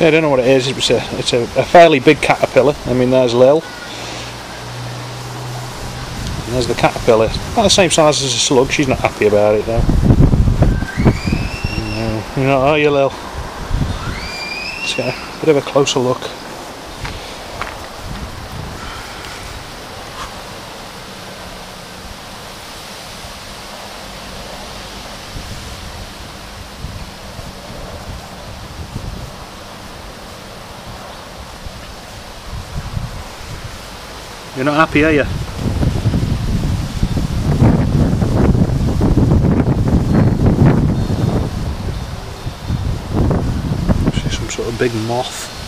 I don't know what it is. It's a it's a, a fairly big caterpillar. I mean, there's Lil. And there's the caterpillar. About the same size as a slug. She's not happy about it though. You know, are you, Lil? Let's get a bit of a closer look. You're not happy, are you? See some sort of big moth.